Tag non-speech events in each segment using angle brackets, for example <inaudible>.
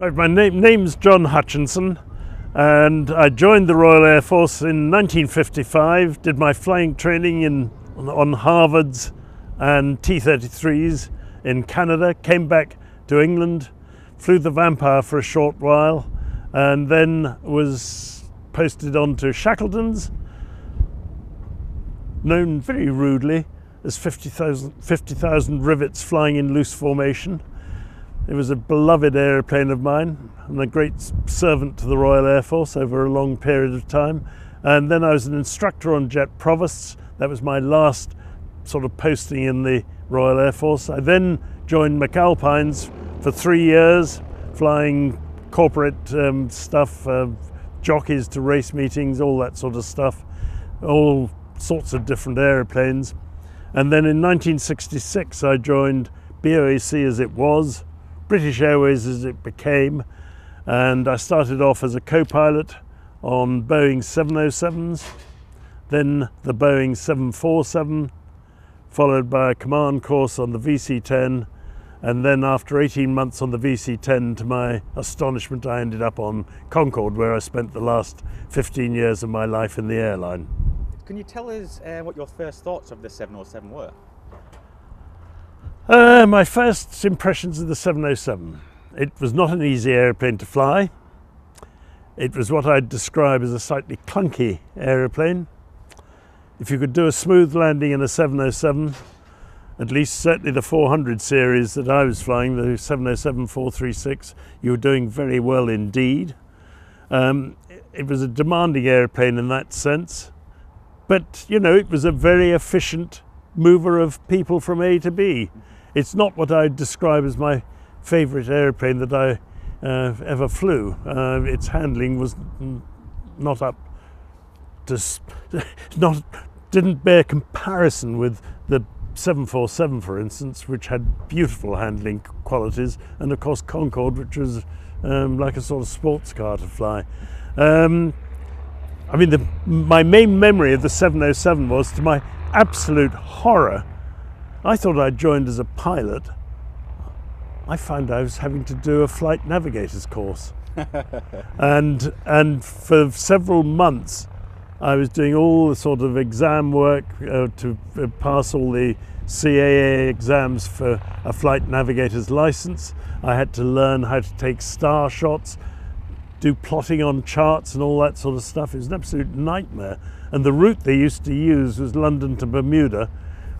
My name, name's John Hutchinson, and I joined the Royal Air Force in 1955. Did my flying training in on Harvards and T-33s in Canada. Came back to England, flew the Vampire for a short while, and then was posted on to Shackletons, known very rudely as 50,000 50, rivets flying in loose formation. It was a beloved aeroplane of mine and a great servant to the Royal Air Force over a long period of time. And then I was an instructor on jet provosts. That was my last sort of posting in the Royal Air Force. I then joined McAlpines for three years, flying corporate um, stuff, uh, jockeys to race meetings, all that sort of stuff, all sorts of different aeroplanes. And then in 1966, I joined BOAC as it was, British Airways as it became, and I started off as a co-pilot on Boeing 707s, then the Boeing 747, followed by a command course on the VC-10, and then after 18 months on the VC-10, to my astonishment, I ended up on Concorde, where I spent the last 15 years of my life in the airline. Can you tell us uh, what your first thoughts of the 707 were? Uh, my first impressions of the 707. It was not an easy aeroplane to fly. It was what I'd describe as a slightly clunky aeroplane. If you could do a smooth landing in a 707, at least certainly the 400 series that I was flying, the 707 436, you were doing very well indeed. Um, it was a demanding aeroplane in that sense, but you know, it was a very efficient mover of people from A to B. It's not what I'd describe as my favourite aeroplane that I uh, ever flew. Uh, its handling was not up to, <laughs> not, didn't bear comparison with the 747, for instance, which had beautiful handling qualities, and of course Concorde, which was um, like a sort of sports car to fly. Um, I mean, the, my main memory of the 707 was, to my absolute horror, I thought I'd joined as a pilot. I found I was having to do a flight navigator's course. <laughs> and, and for several months, I was doing all the sort of exam work uh, to uh, pass all the CAA exams for a flight navigator's license. I had to learn how to take star shots, do plotting on charts and all that sort of stuff. It was an absolute nightmare. And the route they used to use was London to Bermuda,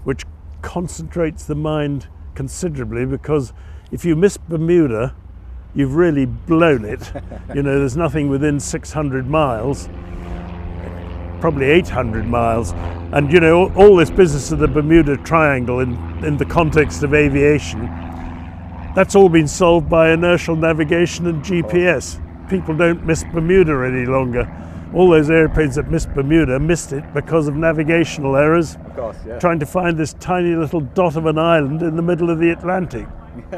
which concentrates the mind considerably because if you miss Bermuda, you've really blown it. <laughs> you know, there's nothing within 600 miles, probably 800 miles. And, you know, all this business of the Bermuda Triangle in, in the context of aviation, that's all been solved by inertial navigation and GPS. Oh. People don't miss Bermuda any longer all those airplanes that missed Bermuda missed it because of navigational errors. Of course, yeah. Trying to find this tiny little dot of an island in the middle of the Atlantic.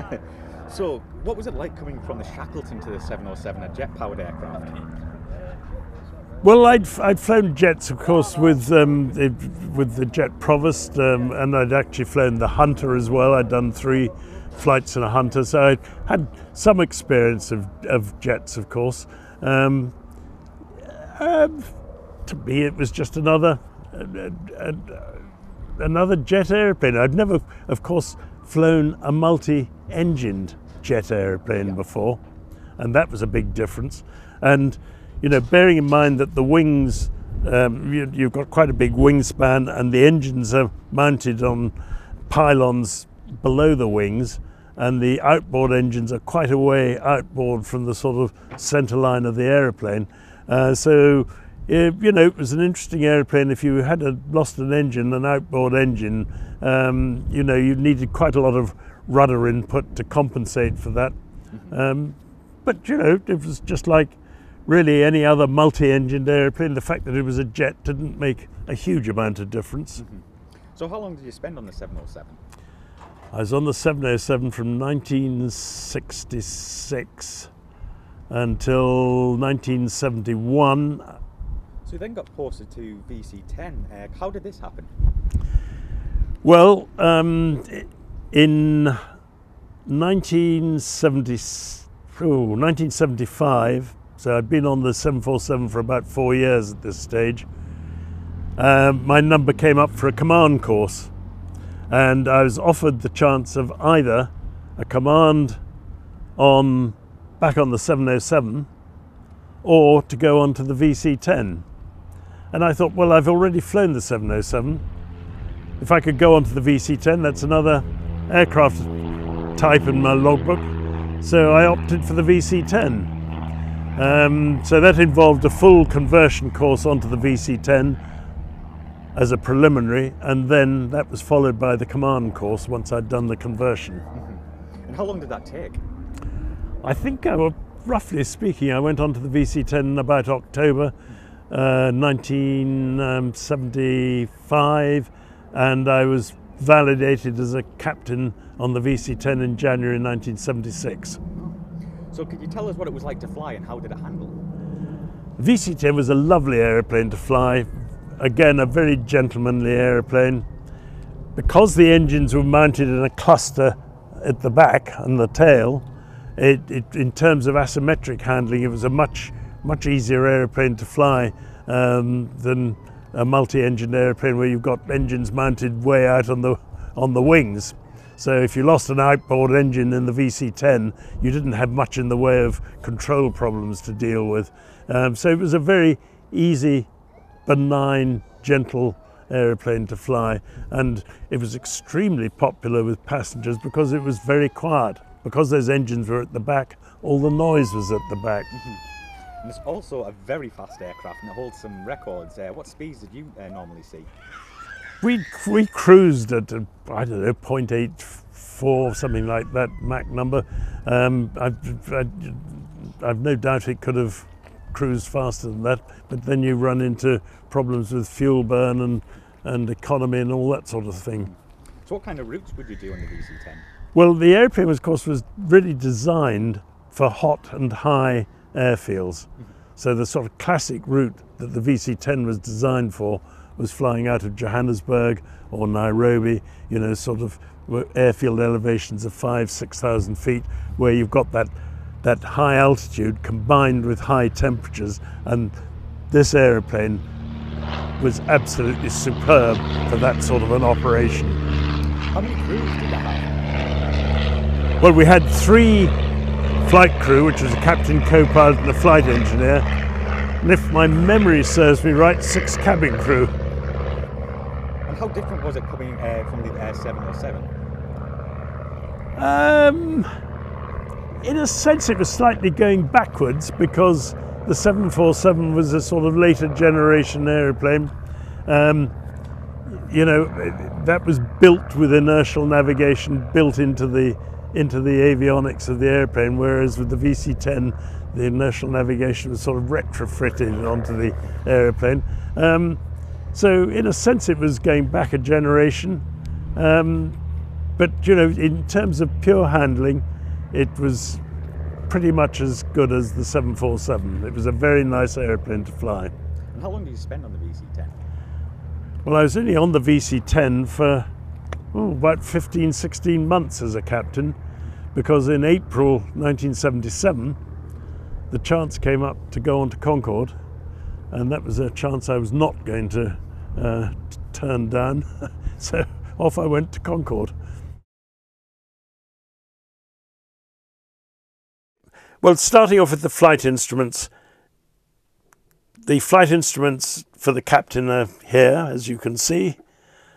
<laughs> so, what was it like coming from the Shackleton to the 707, a jet powered aircraft? Well, I'd, I'd flown jets, of course, with um, with the jet provost, um, and I'd actually flown the Hunter as well. I'd done three flights in a Hunter, so I had some experience of, of jets, of course. Um, um, to me, it was just another uh, uh, another jet airplane. I'd never, of course, flown a multi-engined jet airplane yeah. before, and that was a big difference. And you know, bearing in mind that the wings, um, you, you've got quite a big wingspan, and the engines are mounted on pylons below the wings and the outboard engines are quite a way outboard from the sort of center line of the aeroplane. Uh, so, uh, you know, it was an interesting airplane. If you had a, lost an engine, an outboard engine, um, you know, you needed quite a lot of rudder input to compensate for that. Mm-hmm. Um, but, you know, it was just like really any other multi-engined airplane. The fact that it was a jet didn't make a huge amount of difference. Mm-hmm. So how long did you spend on the 707? I was on the 707 from 1966 until 1971. So you then got posted to VC10. Uh, how did this happen? Well, um, in 1970, ooh, 1975. So I'd been on the 747 for about four years at this stage. Um, my number came up for a command course, and I was offered the chance of either a command on back on the 707 or to go on to the VC10. And I thought, well, I've already flown the 707. If I could go on to the VC10, that's another aircraft type in my logbook. So I opted for the VC10. Um, so that involved a full conversion course onto the VC10 as a preliminary, and then that was followed by the command course once I'd done the conversion. <laughs> And how long did that take? I think, I, well, roughly speaking, I went on to the VC10 in about October uh, 1975, and I was validated as a captain on the VC10 in January 1976. So could you tell us what it was like to fly and how did it handle? VC10 was a lovely aeroplane to fly. Again, a very gentlemanly aeroplane. Because the engines were mounted in a cluster at the back and the tail, it, it, in terms of asymmetric handling, it was a much, much easier aeroplane to fly um, than a multi-engine aeroplane where you've got engines mounted way out on the, on the wings. So if you lost an outboard engine in the VC10, you didn't have much in the way of control problems to deal with. Um, so it was a very easy, benign, gentle aeroplane to fly. And it was extremely popular with passengers because it was very quiet. Because those engines were at the back, all the noise was at the back. And it's also a very fast aircraft and it holds some records. Uh, what speeds did you uh, normally see? We, we cruised at, uh, I don't know, 0.84, something like that Mach number. Um, I, I, I've no doubt it could have cruised faster than that, but then you run into problems with fuel burn and, and economy and all that sort of thing. So what kind of routes would you do on the VC10? Well, the airplane, of course, was really designed for hot and high airfields. Mm-hmm. So the sort of classic route that the VC-10 was designed for was flying out of Johannesburg or Nairobi, you know, sort of airfield elevations of five, 6,000 feet, where you've got that, that high altitude combined with high temperatures. And this aeroplane was absolutely superb for that sort of an operation. How many crews did have? Well, we had three flight crew, which was a captain, co-pilot and a flight engineer. And if my memory serves me right, six cabin crew. And how different was it coming uh, from the Air 707? Um, in a sense, it was slightly going backwards because the 747 was a sort of later generation aeroplane. Um, you know, that was built with inertial navigation built into the into the avionics of the airplane, whereas with the VC-10, the inertial navigation was sort of retrofitted onto the airplane. Um, so in a sense, it was going back a generation. Um, but you know, in terms of pure handling, it was pretty much as good as the 747. It was a very nice airplane to fly. And how long did you spend on the VC-10? Well, I was only on the VC-10 for oh, about 15, 16 months as a captain because in April 1977 the chance came up to go on to Concorde and that was a chance I was not going to uh, turn down. <laughs> so off I went to Concorde. Well, starting off with the flight instruments, the flight instruments for the captain are here, as you can see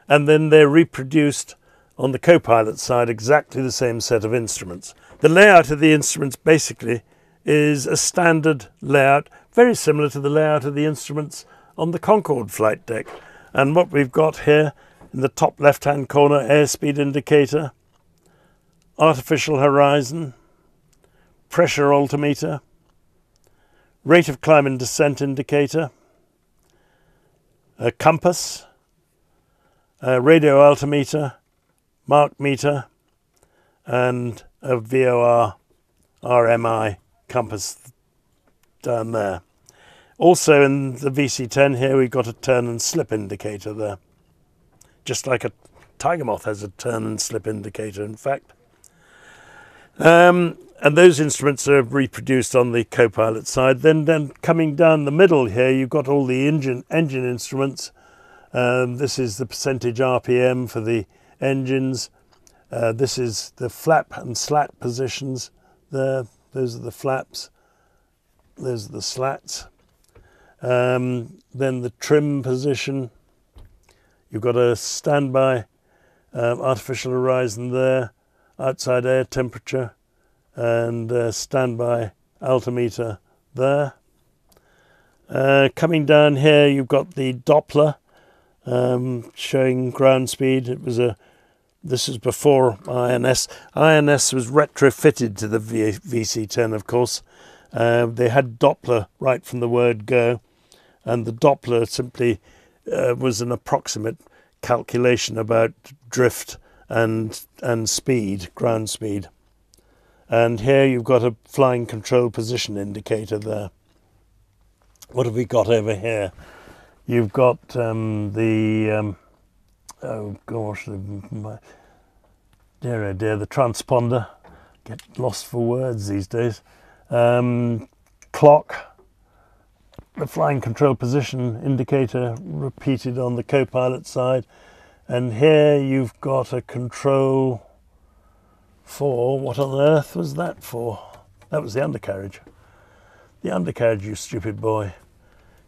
and then they're reproduced on the co-pilot side exactly the same set of instruments. The layout of the instruments basically is a standard layout, very similar to the layout of the instruments on the Concorde flight deck. And what we've got here in the top left-hand corner, airspeed indicator, artificial horizon, pressure altimeter, rate of climb and descent indicator, a compass, a radio altimeter, Mach meter, and a VOR RMI compass down there. Also in the VC10 here we've got a turn and slip indicator there. Just like a Tiger Moth has a turn and slip indicator in fact. Um, and those instruments are reproduced on the co-pilot side. Then, then coming down the middle here, you've got all the engine engine instruments. Um, this is the percentage RPM for the engines. Uh, this is the flap and slat positions there. Those are the flaps. Those are the slats. Um, then the trim position. You've got a standby um, artificial horizon there, outside air temperature and standby altimeter there. Uh, coming down here, you've got the Doppler um, showing ground speed. It was a this is before INS. INS was retrofitted to the v- VC10, of course. Uh, they had Doppler right from the word go, and the Doppler simply uh, was an approximate calculation about drift and and speed, ground speed. And here you've got a flying control position indicator there. What have we got over here? You've got um, the, um, oh gosh, the, dear oh dear, the transponder. Get lost for words these days. Um, clock, the flying control position indicator repeated on the co-pilot side. And here you've got a control for what on earth was that for? That was the undercarriage. The undercarriage, you stupid boy.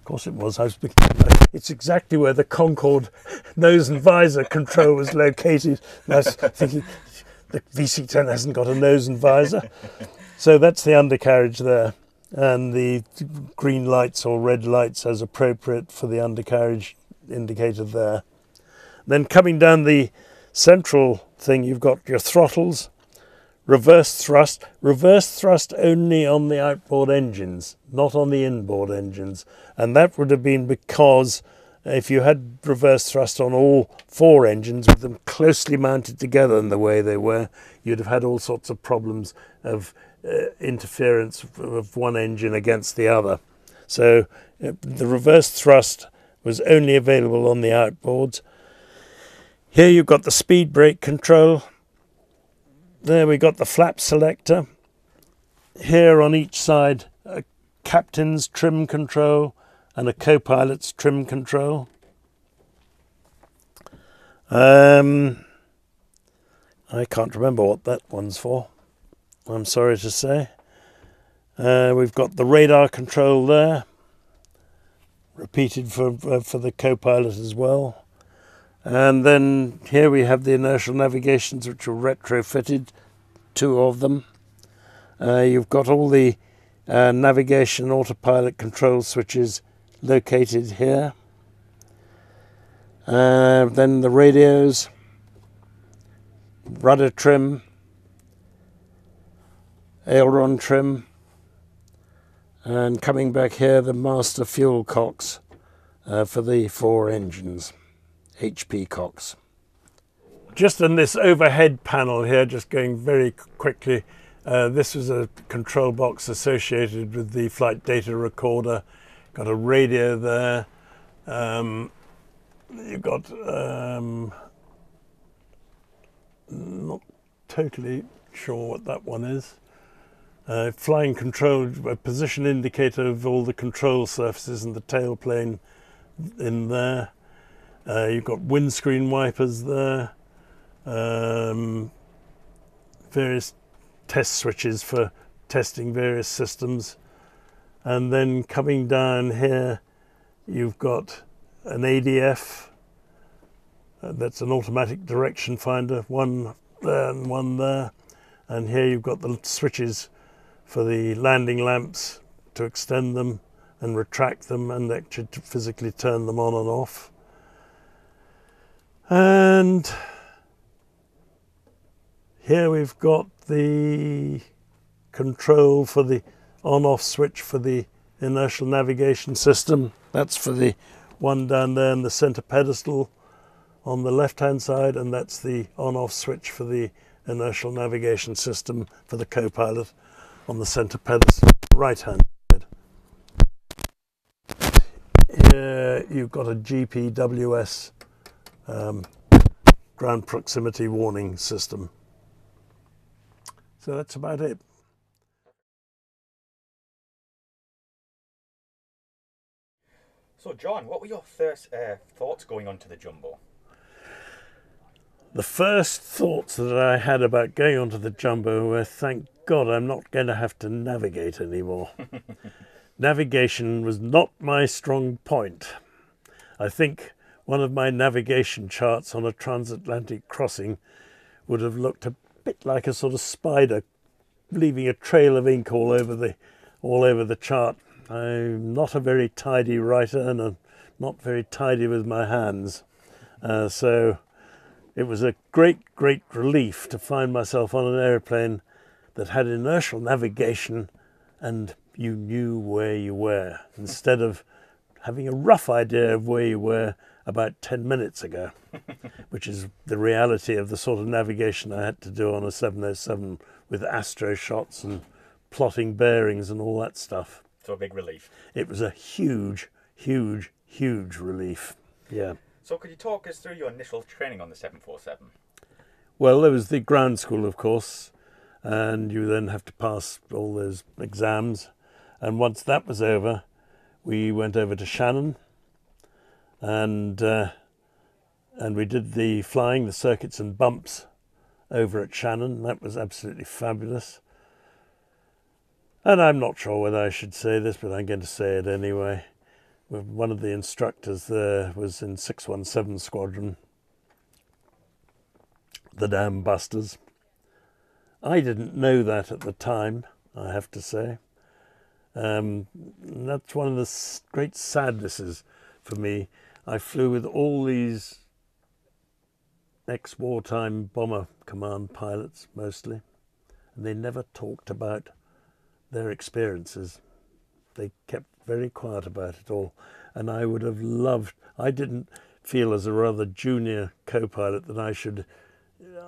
Of course it was. I was it's exactly where the Concorde nose and visor control was located. I was thinking the VC10 hasn't got a nose and visor. So that's the undercarriage there. And the green lights or red lights as appropriate for the undercarriage indicated there. Then coming down the central thing, you've got your throttles, reverse thrust, reverse thrust only on the outboard engines, not on the inboard engines. And that would have been because if you had reverse thrust on all four engines with them closely mounted together in the way they were, you'd have had all sorts of problems of uh, interference of one engine against the other. So uh, the reverse thrust was only available on the outboards. Here you've got the speed brake control there we got the flap selector. Here on each side, a captain's trim control and a co-pilot's trim control. Um, I can't remember what that one's for. I'm sorry to say. Uh, we've got the radar control there, repeated for uh, for the co-pilot as well. And then here we have the inertial navigations which are retrofitted, two of them. Uh, you've got all the uh, navigation autopilot control switches located here. Uh, then the radios, rudder trim, aileron trim, and coming back here the master fuel cocks uh, for the four engines. HP cocks. Just on this overhead panel here, just going very quickly, uh, this was a control box associated with the flight data recorder. Got a radio there. Um, you've got um, not totally sure what that one is. Uh, flying control, a position indicator of all the control surfaces and the tailplane in there. Uh, you've got windscreen wipers there, um, various test switches for testing various systems. And then coming down here, you've got an ADF, uh, that's an automatic direction finder, one there and one there. And here you've got the switches for the landing lamps to extend them and retract them and actually physically turn them on and off. And here we've got the control for the on-off switch for the inertial navigation system. That's for the one down there in the center pedestal on the left hand side and that's the on-off switch for the inertial navigation system for the co-pilot on the center pedestal right hand side. Here you've got a GPWS um, ground proximity warning system. So that's about it. So, John, what were your first uh, thoughts going onto the jumbo? The first thoughts that I had about going onto the jumbo were, thank God, I'm not going to have to navigate anymore. <laughs> Navigation was not my strong point. I think one of my navigation charts on a transatlantic crossing would have looked a bit like a sort of spider leaving a trail of ink all over the all over the chart. I'm not a very tidy writer and I'm not very tidy with my hands. Uh, so it was a great, great relief to find myself on an aeroplane that had inertial navigation and you knew where you were instead of having a rough idea of where you were about 10 minutes ago, <laughs> which is the reality of the sort of navigation I had to do on a 707 with astro shots and plotting bearings and all that stuff. So a big relief. It was a huge, huge, huge relief. Yeah. So could you talk us through your initial training on the 747? Well, there was the ground school, of course, and you then have to pass all those exams. And once that was over, we went over to Shannon, and uh, and we did the flying, the circuits and bumps over at Shannon. That was absolutely fabulous. And I'm not sure whether I should say this, but I'm going to say it anyway. One of the instructors there was in 617 Squadron, the Dam Busters. I didn't know that at the time, I have to say. Um, that's one of the great sadnesses for me. I flew with all these ex wartime bomber command pilots mostly, and they never talked about their experiences. They kept very quiet about it all, and I would have loved, I didn't feel as a rather junior co pilot that I should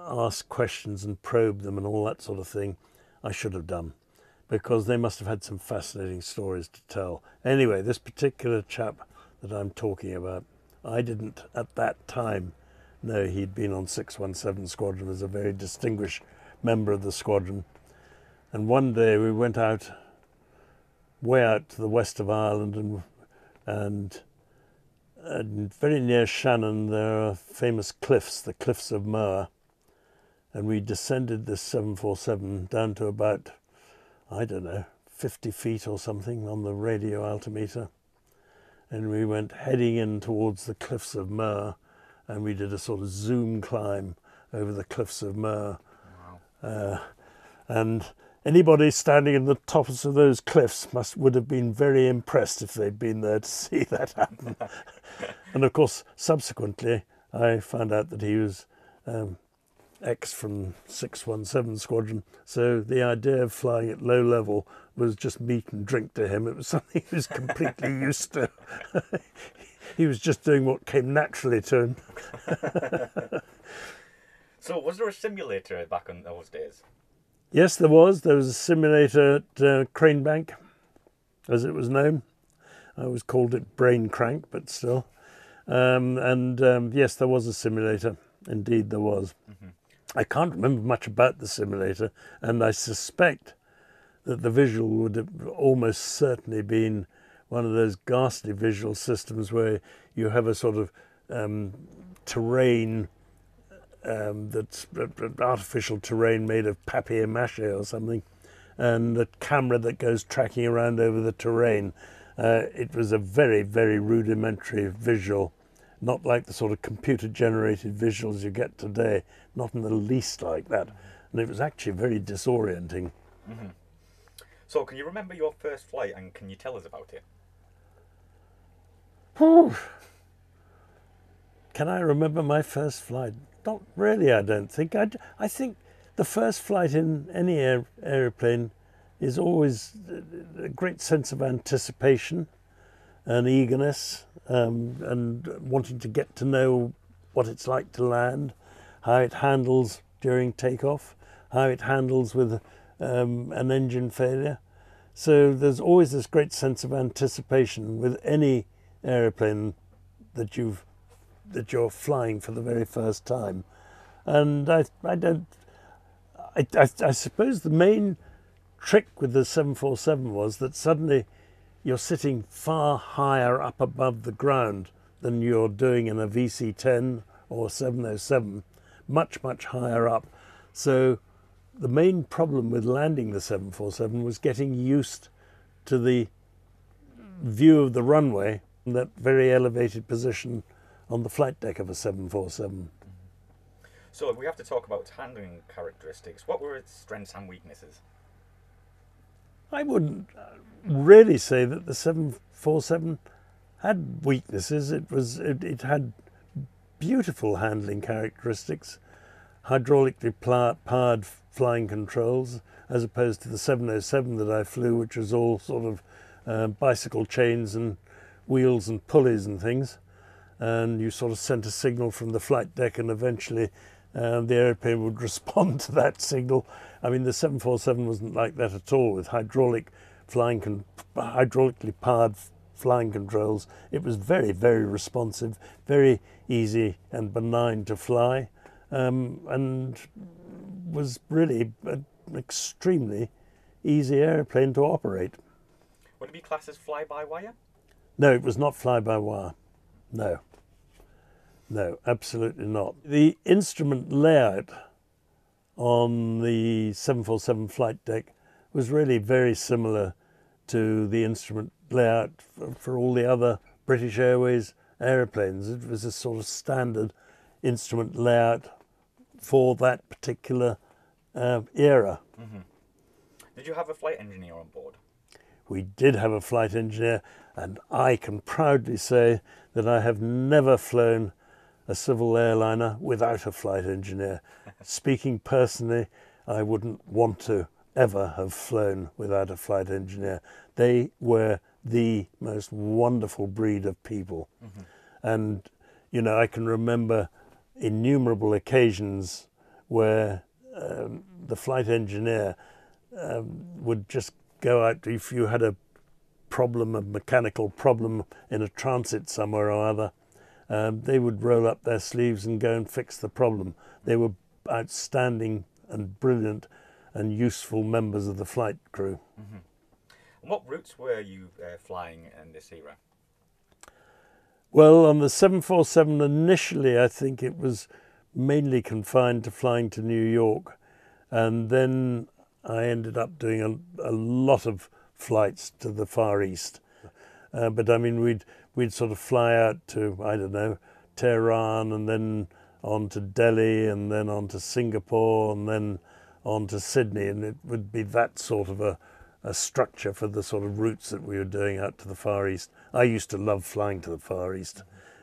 ask questions and probe them and all that sort of thing. I should have done because they must have had some fascinating stories to tell. Anyway, this particular chap that I'm talking about, I didn't at that time know he'd been on 617 Squadron as a very distinguished member of the squadron. And one day we went out, way out to the west of Ireland, and, and, and very near Shannon there are famous cliffs, the Cliffs of Moher. And we descended this 747 down to about I don't know, 50 feet or something on the radio altimeter. And we went heading in towards the cliffs of Moher and we did a sort of zoom climb over the cliffs of Moher. Wow. Uh, and anybody standing in the tops of those cliffs must would have been very impressed if they'd been there to <laughs> see that happen. <laughs> and of course, subsequently, I found out that he was um, X from 617 Squadron. So the idea of flying at low level was just meat and drink to him. It was <laughs> something he was completely used to. <laughs> he was just doing what came naturally to him. <laughs> so, was there a simulator back in those days? Yes, there was. There was a simulator at uh, Cranebank, as it was known. I always called it Brain Crank, but still. Um, and um, yes, there was a simulator. Indeed, there was. Mm-hmm. I can't remember much about the simulator, and I suspect that the visual would have almost certainly been one of those ghastly visual systems where you have a sort of um, terrain um, that's artificial terrain made of papier mache or something, and a camera that goes tracking around over the terrain. Uh, it was a very, very rudimentary visual not like the sort of computer generated visuals you get today, not in the least like that. And it was actually very disorienting. Mm-hmm. So, can you remember your first flight and can you tell us about it? Can I remember my first flight? Not really, I don't think. I, I think the first flight in any aeroplane is always a great sense of anticipation and eagerness um, and wanting to get to know what it's like to land, how it handles during takeoff, how it handles with um, an engine failure. So there's always this great sense of anticipation with any aeroplane that you've that you're flying for the very first time, and I I don't I, I, I suppose the main trick with the 747 was that suddenly you're sitting far higher up above the ground than you're doing in a VC10 or 707, much, much higher up. So the main problem with landing the 747 was getting used to the view of the runway in that very elevated position on the flight deck of a 747. So we have to talk about handling characteristics. What were its strengths and weaknesses? I wouldn't uh, really say that the 747 had weaknesses. It was it, it had beautiful handling characteristics, hydraulically powered flying controls, as opposed to the 707 that I flew, which was all sort of uh, bicycle chains and wheels and pulleys and things. And you sort of sent a signal from the flight deck, and eventually um, the airplane would <laughs> respond to that signal. I mean, the 747 wasn't like that at all with hydraulic flying, hydraulically powered flying controls. It was very, very responsive, very easy and benign to fly, um, and was really an extremely easy airplane to operate. Would it be classed as fly-by-wire? No, it was not fly-by-wire. No. No, absolutely not. The instrument layout on the 747 flight deck was really very similar to the instrument layout for all the other British Airways aeroplanes. It was a sort of standard instrument layout for that particular uh, era. Mm-hmm. Did you have a flight engineer on board? We did have a flight engineer, and I can proudly say that I have never flown a civil airliner without a flight engineer. <laughs> Speaking personally, I wouldn't want to ever have flown without a flight engineer. They were the most wonderful breed of people. Mm-hmm. And, you know, I can remember innumerable occasions where um, the flight engineer um, would just go out if you had a problem, a mechanical problem in a transit somewhere or other. Um, they would roll up their sleeves and go and fix the problem. They were outstanding and brilliant and useful members of the flight crew. Mm-hmm. What routes were you uh, flying in this era? Well, on the 747 initially, I think it was mainly confined to flying to New York. And then I ended up doing a, a lot of flights to the Far East. Uh, but I mean, we'd, we'd sort of fly out to, I don't know, Tehran and then on to Delhi and then on to Singapore and then on to Sydney. And it would be that sort of a, a structure for the sort of routes that we were doing out to the Far East. I used to love flying to the Far East.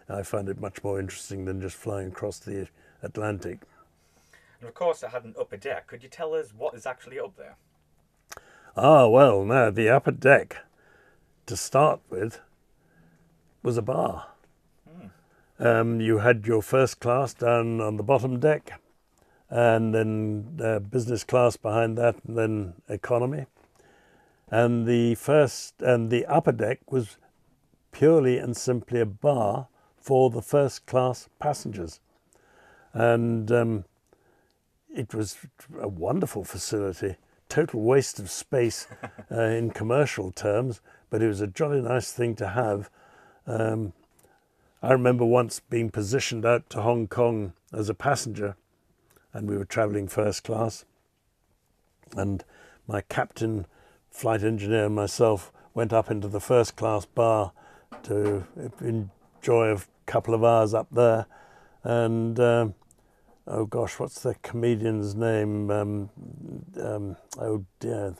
I find it much more interesting than just flying across the Atlantic. And of course, it had an upper deck. Could you tell us what is actually up there? Ah, well, now the upper deck, to start with, was a bar. Hmm. Um, you had your first class down on the bottom deck, and then uh, business class behind that, and then economy. And the first and the upper deck was purely and simply a bar for the first class passengers. And um, it was a wonderful facility, total waste of space <laughs> uh, in commercial terms, but it was a jolly nice thing to have. Um, I remember once being positioned out to Hong Kong as a passenger, and we were traveling first class. And my captain, flight engineer, and myself went up into the first class bar to enjoy a couple of hours up there. And um, oh gosh, what's the comedian's name? Um, um, oh dear,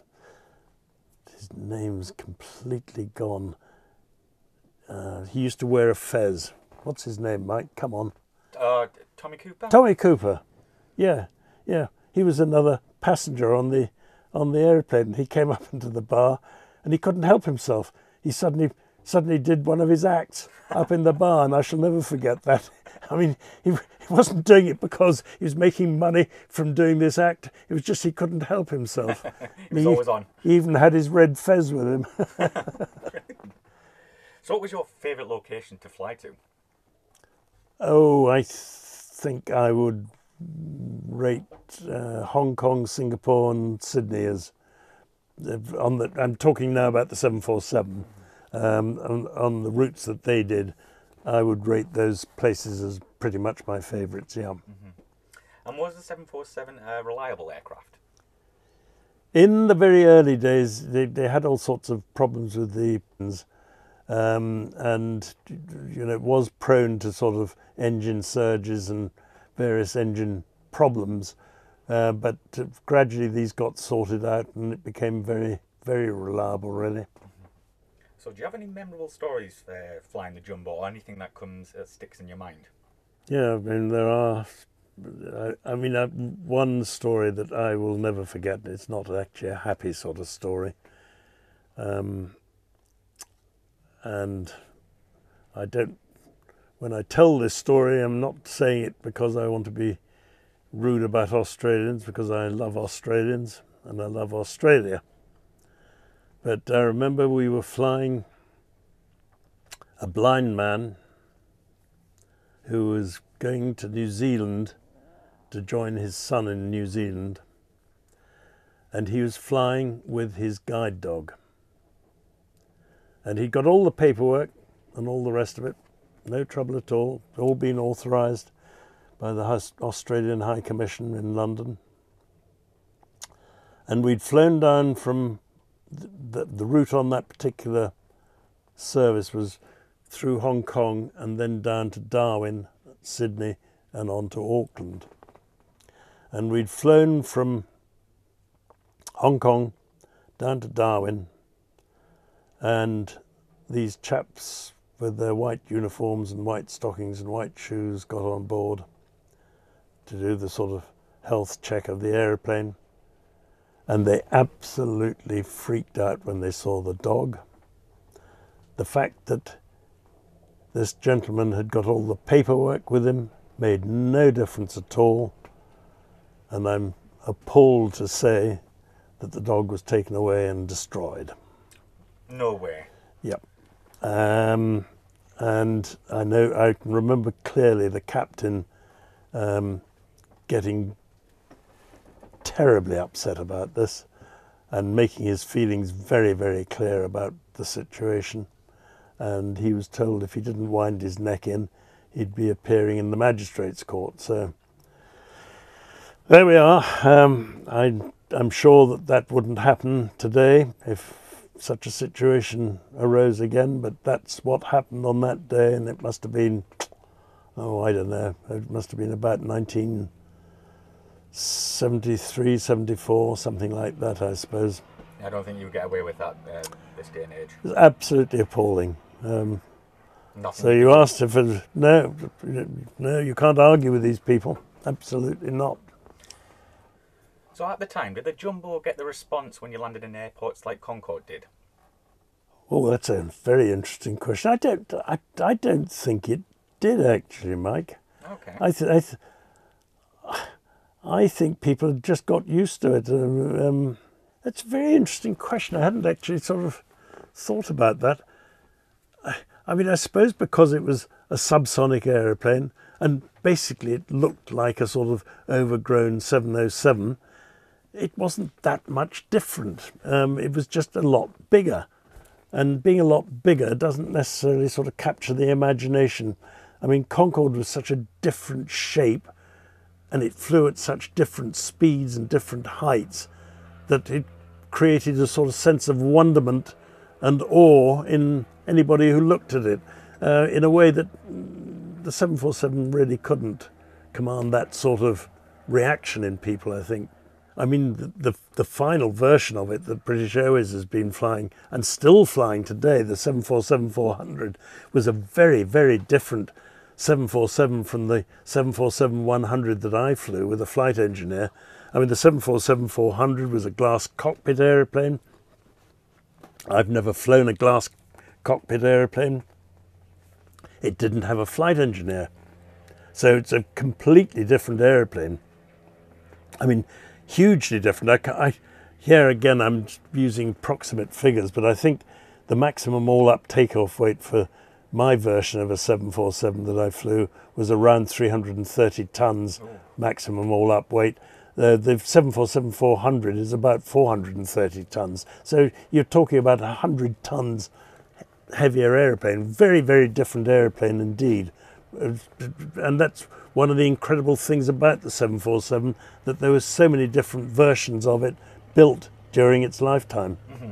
his name's completely gone. Uh, he used to wear a fez. What's his name, Mike? Come on. Uh, Tommy Cooper. Tommy Cooper. Yeah, yeah. He was another passenger on the on the airplane. He came up <laughs> into the bar, and he couldn't help himself. He suddenly suddenly did one of his acts up in the bar, and I shall never forget that. <laughs> I mean, he, he wasn't doing it because he was making money from doing this act. It was just he couldn't help himself. <laughs> he was he, always on. He even had his red fez with him. <laughs> so, what was your favourite location to fly to? Oh, I think I would rate uh, Hong Kong, Singapore, and Sydney as on the. I'm talking now about the 747. Um, on, on the routes that they did, I would rate those places as pretty much my favourites. Yeah. And was the 747 a reliable aircraft? In the very early days, they, they had all sorts of problems with the um, and you know it was prone to sort of engine surges and various engine problems. Uh, but gradually these got sorted out and it became very, very reliable, really. So, do you have any memorable stories flying the jumbo, or anything that comes uh, sticks in your mind? Yeah, I mean there are. I, I mean, uh, one story that I will never forget. It's not actually a happy sort of story, um, and I don't. When I tell this story, I'm not saying it because I want to be rude about Australians, because I love Australians and I love Australia. But I remember we were flying a blind man who was going to New Zealand to join his son in New Zealand. And he was flying with his guide dog. And he got all the paperwork and all the rest of it. No trouble at all. All been authorised by the Australian High Commission in London. And we'd flown down from the, the route on that particular service was through Hong Kong and then down to Darwin, Sydney, and on to Auckland. And we'd flown from Hong Kong down to Darwin, and these chaps with their white uniforms and white stockings and white shoes got on board to do the sort of health check of the aeroplane and they absolutely freaked out when they saw the dog. The fact that this gentleman had got all the paperwork with him made no difference at all, and I'm appalled to say that the dog was taken away and destroyed. No way. Yep. Um, and I know I can remember clearly the captain um, getting terribly upset about this and making his feelings very, very clear about the situation. And he was told if he didn't wind his neck in, he'd be appearing in the magistrates' court. So there we are. Um, I, I'm sure that that wouldn't happen today if such a situation arose again, but that's what happened on that day, and it must have been, oh, I don't know, it must have been about 19. 73, 74, something like that, I suppose. I don't think you get away with that uh, this day and age. It's absolutely appalling. Um, so you asked if it, no, no, you can't argue with these people. Absolutely not. So at the time, did the jumbo get the response when you landed in airports like Concorde did? Oh, that's a very interesting question. I don't, I, I don't think it did actually, Mike. Okay. I, th- I th- I think people have just got used to it. Um, that's a very interesting question. I hadn't actually sort of thought about that. I, I mean, I suppose because it was a subsonic aeroplane and basically it looked like a sort of overgrown 707, it wasn't that much different. Um, it was just a lot bigger. And being a lot bigger doesn't necessarily sort of capture the imagination. I mean, Concorde was such a different shape and it flew at such different speeds and different heights that it created a sort of sense of wonderment and awe in anybody who looked at it uh, in a way that the 747 really couldn't command that sort of reaction in people, I think. I mean, the, the, the, final version of it that British Airways has been flying and still flying today, the 747-400, was a very, very different 747 from the 747-100 that I flew with a flight engineer. I mean, the 747-400 was a glass cockpit aeroplane. I've never flown a glass cockpit aeroplane. It didn't have a flight engineer. So it's a completely different aeroplane. I mean, hugely different. I, I, here again, I'm using proximate figures, but I think the maximum all-up takeoff weight for my version of a 747 that I flew was around 330 tons maximum all up weight. Uh, the 747-400 is about 430 tons. So you're talking about 100 tons heavier aeroplane. Very, very different aeroplane indeed. Uh, and that's one of the incredible things about the 747 that there were so many different versions of it built during its lifetime. Mm-hmm.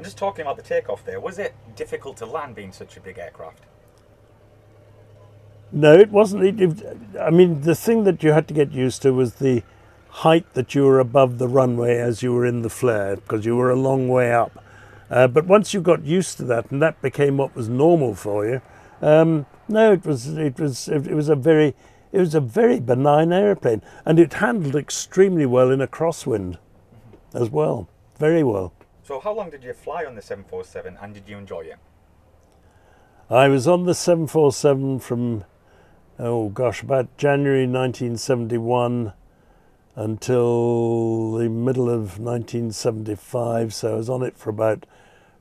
And just talking about the takeoff there, was it difficult to land being such a big aircraft? No, it wasn't. It, I mean, the thing that you had to get used to was the height that you were above the runway as you were in the flare, because you were a long way up. Uh, but once you got used to that, and that became what was normal for you, um, no, it was it was it was a very it was a very benign aeroplane, and it handled extremely well in a crosswind, as well, very well. So, how long did you fly on the 747, and did you enjoy it? I was on the 747 from oh gosh, about January 1971 until the middle of 1975. So I was on it for about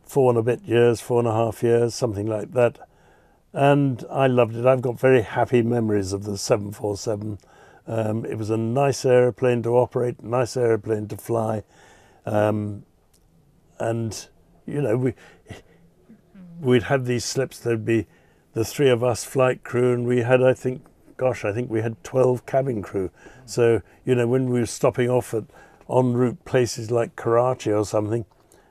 four and a bit years, four and a half years, something like that. And I loved it. I've got very happy memories of the 747. Um, it was a nice aeroplane to operate, nice aeroplane to fly. Um, and, you know, we, we'd have these slips, there'd be the three of us flight crew, and we had, I think, gosh, I think we had 12 cabin crew. So, you know, when we were stopping off at en route places like Karachi or something,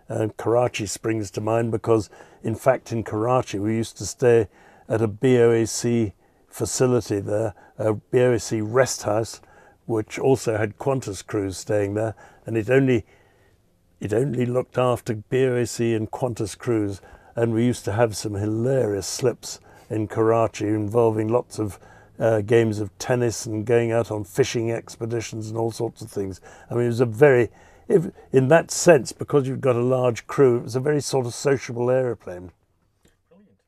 uh, Karachi springs to mind because, in fact, in Karachi, we used to stay at a BOAC facility there, a BOAC rest house, which also had Qantas crews staying there, and it only it only looked after BOAC and Qantas crews, and we used to have some hilarious slips in Karachi involving lots of uh, games of tennis and going out on fishing expeditions and all sorts of things. I mean, it was a very, if, in that sense, because you've got a large crew, it was a very sort of sociable aeroplane. Brilliant.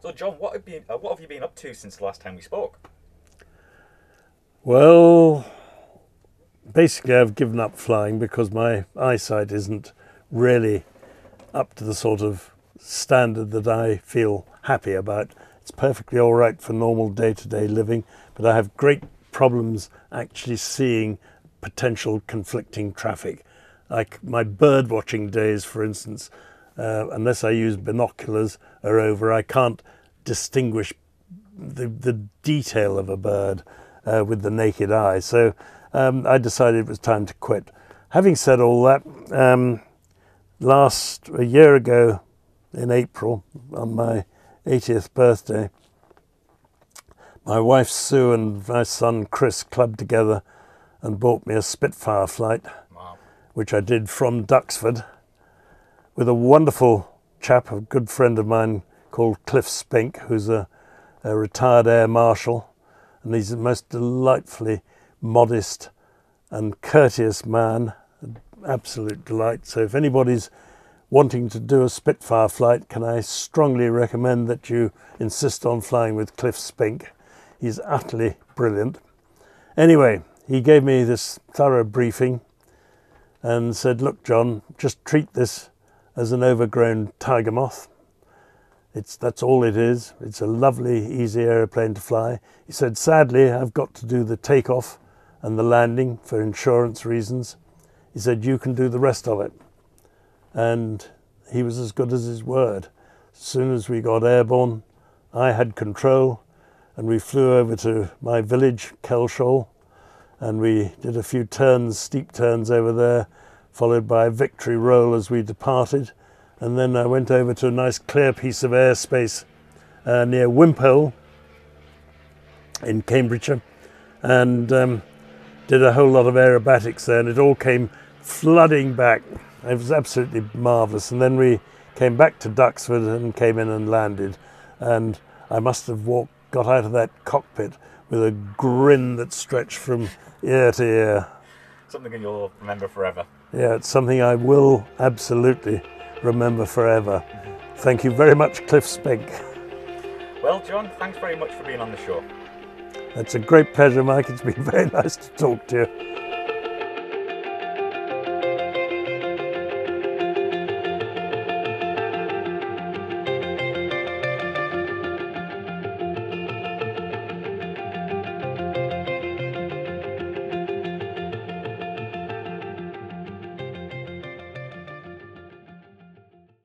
So, John, what have, uh, what have you been up to since the last time we spoke? Well, basically, I've given up flying because my eyesight isn't really up to the sort of standard that I feel happy about. It's perfectly all right for normal day to day living, but I have great problems actually seeing potential conflicting traffic. Like my bird watching days, for instance, uh, unless I use binoculars, are over. I can't distinguish the, the detail of a bird uh, with the naked eye. So um, I decided it was time to quit. Having said all that, um, last a year ago, in April on my 80th birthday. My wife Sue and my son Chris clubbed together and bought me a Spitfire flight, Wow. which I did from Duxford with a wonderful chap, a good friend of mine called Cliff Spink, who's a, a retired air marshal. And he's the most delightfully modest and courteous man, an absolute delight. So if anybody's wanting to do a Spitfire flight, can I strongly recommend that you insist on flying with Cliff Spink. He's utterly brilliant. Anyway, he gave me this thorough briefing and said, Look, John, just treat this as an overgrown tiger moth. It's, that's all it is. It's a lovely, easy aeroplane to fly. He said, Sadly, I've got to do the takeoff and the landing for insurance reasons. He said, You can do the rest of it and he was as good as his word. As soon as we got airborne, I had control, and we flew over to my village, Kelshall, and we did a few turns, steep turns over there, followed by a victory roll as we departed. And then I went over to a nice clear piece of airspace uh, near Wimpole in Cambridgeshire and um, did a whole lot of aerobatics there, and it all came flooding back it was absolutely marvellous. And then we came back to Duxford and came in and landed. And I must have walked, got out of that cockpit with a grin that stretched from ear to ear. Something that you'll remember forever. Yeah, it's something I will absolutely remember forever. Thank you very much, Cliff Spink. Well, John, thanks very much for being on the show. It's a great pleasure, Mike. It's been <laughs> very nice to talk to you.